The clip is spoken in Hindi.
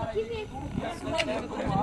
दे दो